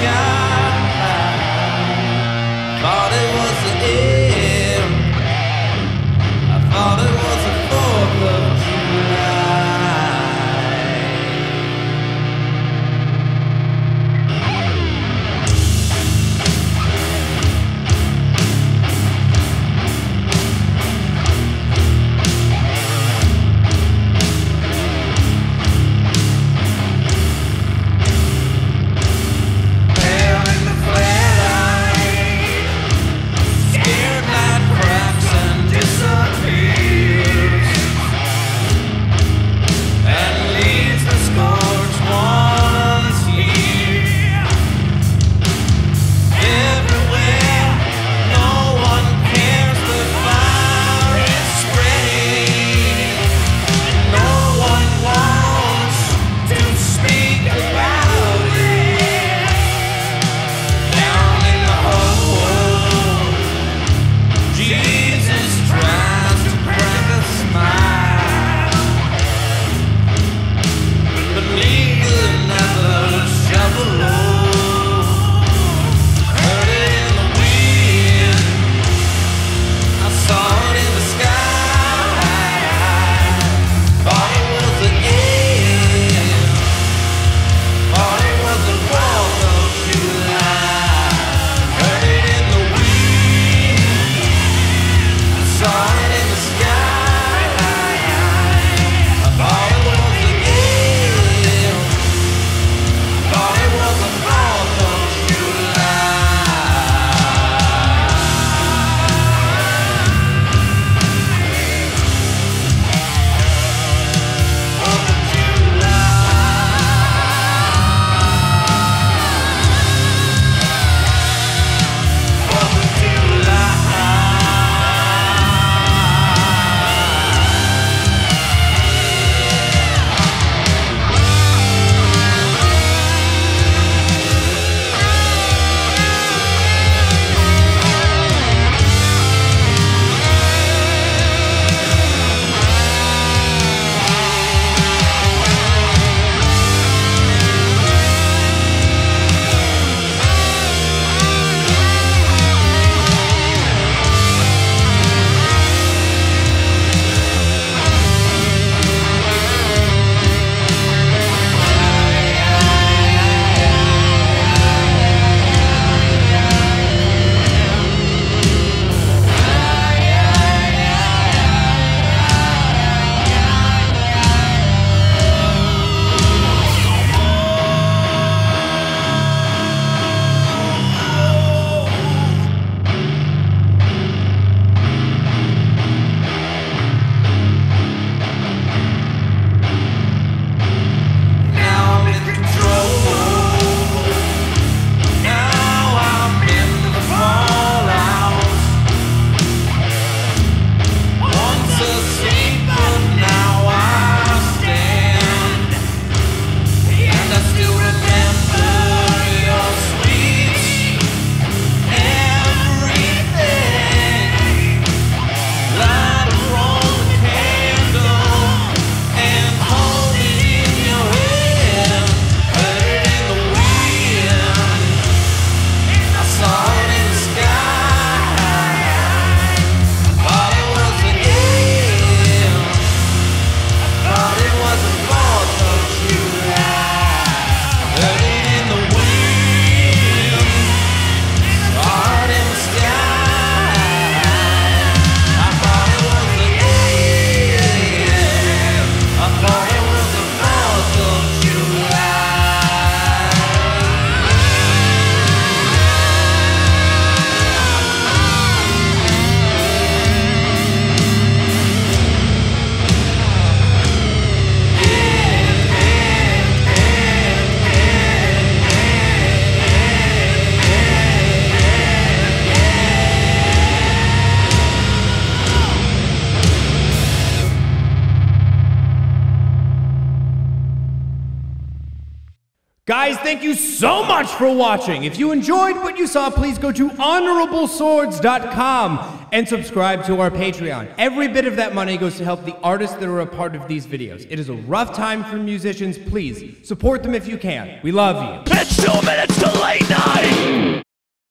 sky. Guys, thank you so much for watching. If you enjoyed what you saw, please go to honorableswords.com and subscribe to our Patreon. Every bit of that money goes to help the artists that are a part of these videos. It is a rough time for musicians. Please support them if you can. We love you. It's two minutes to late night!